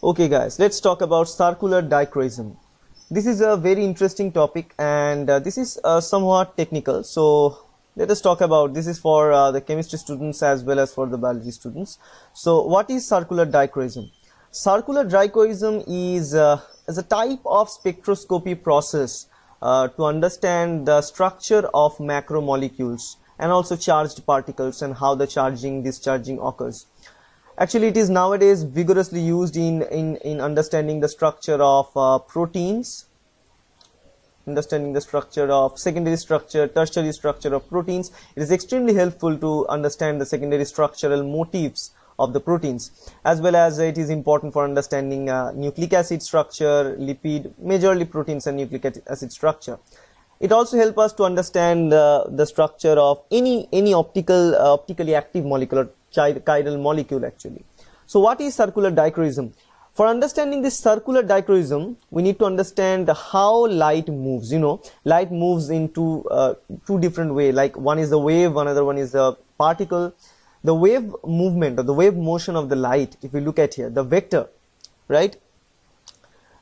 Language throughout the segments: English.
Okay guys, let's talk about circular dichroism. This is a very interesting topic and uh, this is uh, somewhat technical. So let us talk about this is for uh, the chemistry students as well as for the biology students. So what is circular dichroism? Circular dichroism is, uh, is a type of spectroscopy process uh, to understand the structure of macromolecules and also charged particles and how the charging discharging occurs actually it is nowadays vigorously used in in, in understanding the structure of uh, proteins understanding the structure of secondary structure tertiary structure of proteins. It is extremely helpful to understand the secondary structural motifs of the proteins as well as it is important for understanding uh, nucleic acid structure lipid majorly proteins and nucleic acid structure. It also helps us to understand uh, the structure of any any optical uh, optically active molecule chiral molecule actually. So what is circular dichroism? For understanding this circular dichroism, we need to understand how light moves. You know, light moves into uh, two different way. Like one is the wave, another one is the particle. The wave movement or the wave motion of the light, if we look at here, the vector, right?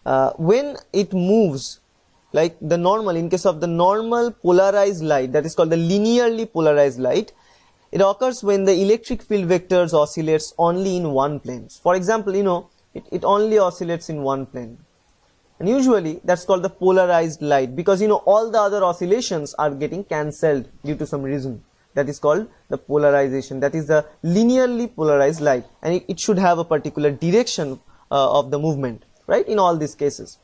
Uh, when it moves, like the normal, in case of the normal polarized light, that is called the linearly polarized light, it occurs when the electric field vectors oscillates only in one plane. For example, you know, it, it only oscillates in one plane. And usually that's called the polarized light because you know all the other oscillations are getting cancelled due to some reason. That is called the polarization. That is the linearly polarized light and it, it should have a particular direction uh, of the movement, right? In all these cases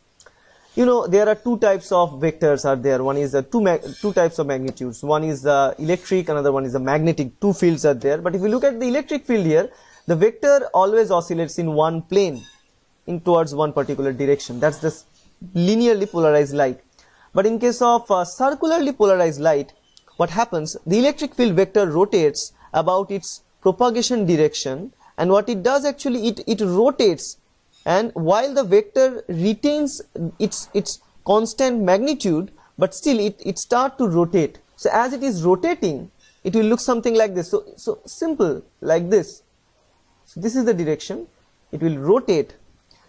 you know there are two types of vectors are there. One is the two two types of magnitudes. One is the electric another one is the magnetic. Two fields are there. But if you look at the electric field here the vector always oscillates in one plane in towards one particular direction. That's the linearly polarized light. But in case of uh, circularly polarized light what happens? The electric field vector rotates about its propagation direction. And what it does actually it it rotates and while the vector retains its its constant magnitude but still it it start to rotate. So as it is rotating it will look something like this. So so simple like this. So this is the direction. It will rotate.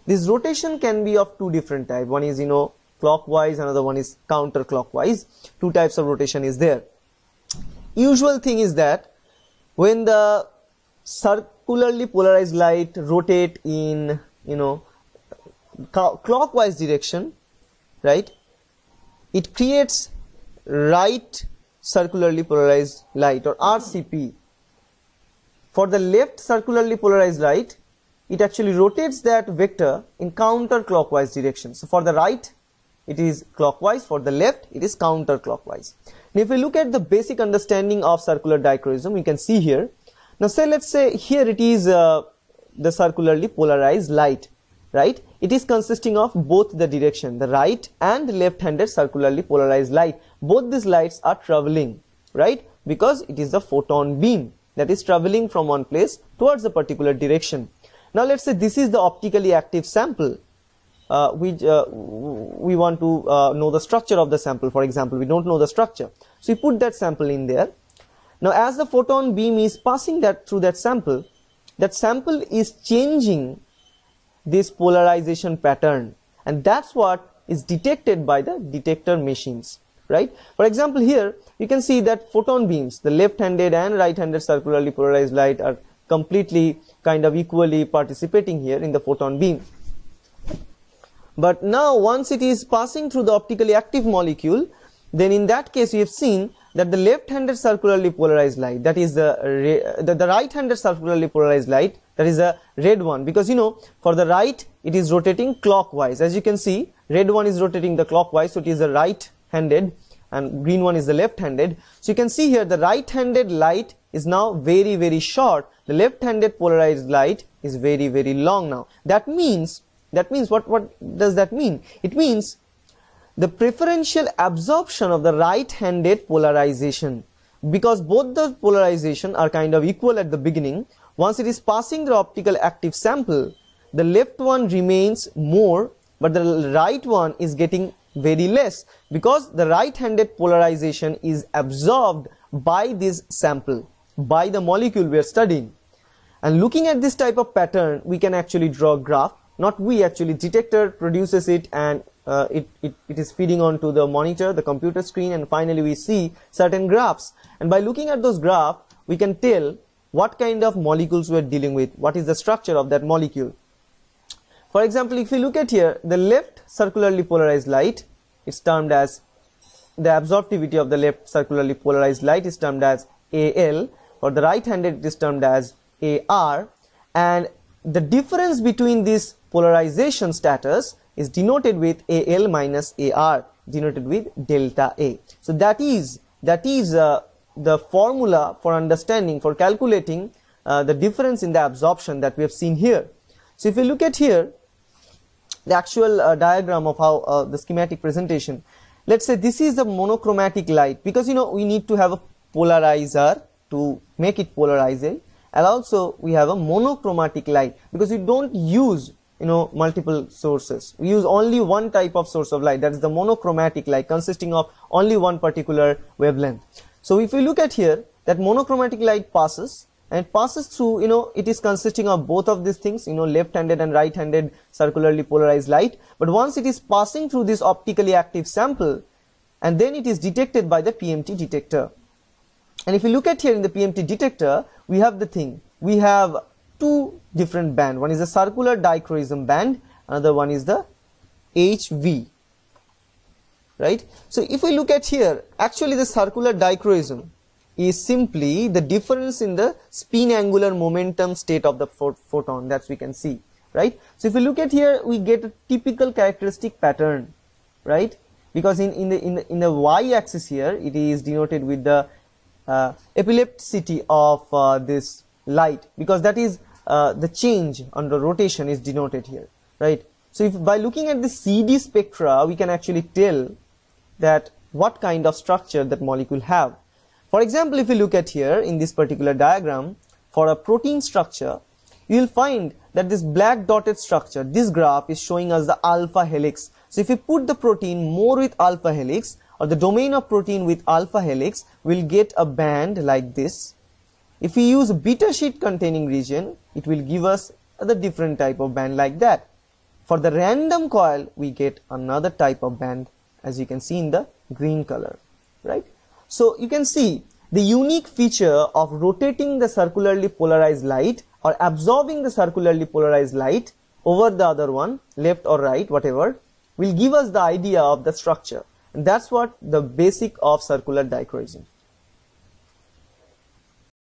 This rotation can be of two different type. One is you know clockwise another one is counterclockwise. Two types of rotation is there. Usual thing is that when the circularly polarized light rotate in you know clockwise direction right? It creates right circularly polarized light or RCP for the left circularly polarized light it actually rotates that vector in counterclockwise direction. So for the right it is clockwise. For the left it is counterclockwise. Now if we look at the basic understanding of circular dichroism we can see here. Now say let's say here it is uh, the circularly polarized light right? It is consisting of both the direction the right and left handed circularly polarized light. Both these lights are traveling right? Because it is the photon beam that is traveling from one place towards a particular direction. Now let's say this is the optically active sample. Uh, we uh, we want to uh, know the structure of the sample. For example we don't know the structure. So we put that sample in there. Now as the photon beam is passing that through that sample that sample is changing this polarization pattern. And that's what is detected by the detector machines right? For example here you can see that photon beams the left-handed and right-handed circularly polarized light are completely kind of equally participating here in the photon beam. But now once it is passing through the optically active molecule then in that case we have seen that the left-handed circularly polarized light that is the the, the right-handed circularly polarized light that is the red one. Because you know for the right it is rotating clockwise. As you can see red one is rotating the clockwise so it is the right-handed and green one is the left-handed so you can see here the right-handed light is now very very short. The left-handed polarized light is very very long now. That means that means what what does that mean? It means the preferential absorption of the right-handed polarization. Because both the polarization are kind of equal at the beginning once it is passing the optical active sample the left one remains more but the right one is getting very less because the right-handed polarization is absorbed by this sample by the molecule we are studying. And looking at this type of pattern we can actually draw a graph. Not we actually detector produces it and uh, it, it, it is feeding onto the monitor the computer screen and finally we see certain graphs. And by looking at those graphs we can tell what kind of molecules we are dealing with what is the structure of that molecule. For example if you look at here the left circularly polarized light is termed as the absorptivity of the left circularly polarized light is termed as AL or the right handed it is termed as AR and the difference between this polarization status is denoted with AL minus AR denoted with delta A. So that is that is uh, the formula for understanding for calculating uh, the difference in the absorption that we have seen here. So if you look at here the actual uh, diagram of how uh, the schematic presentation let's say this is the monochromatic light because you know we need to have a polarizer to make it polarizing and also we have a monochromatic light because we don't use you know multiple sources. We use only one type of source of light that is the monochromatic light consisting of only one particular wavelength. So if we look at here that monochromatic light passes and passes through you know it is consisting of both of these things you know left-handed and right-handed circularly polarized light. But once it is passing through this optically active sample and then it is detected by the PMT detector. And if you look at here in the PMT detector we have the thing. We have two different band. One is the circular dichroism band another one is the HV right? So if we look at here actually the circular dichroism is simply the difference in the spin angular momentum state of the photon. That we can see right? So if we look at here we get a typical characteristic pattern right? Because in in the in the, in the y axis here it is denoted with the uh, ellipticity of uh, this light. Because that is uh, the change under rotation is denoted here right so if by looking at the CD spectra we can actually tell that what kind of structure that molecule have for example, if you look at here in this particular diagram, for a protein structure, you will find that this black dotted structure, this graph is showing us the alpha helix. So if you put the protein more with alpha helix or the domain of protein with alpha helix, we'll get a band like this. If we use a beta sheet containing region, it will give us the different type of band like that. For the random coil, we get another type of band as you can see in the green color, right? So you can see the unique feature of rotating the circularly polarized light or absorbing the circularly polarized light over the other one, left or right, whatever, will give us the idea of the structure. And that's what the basic of circular dichroism.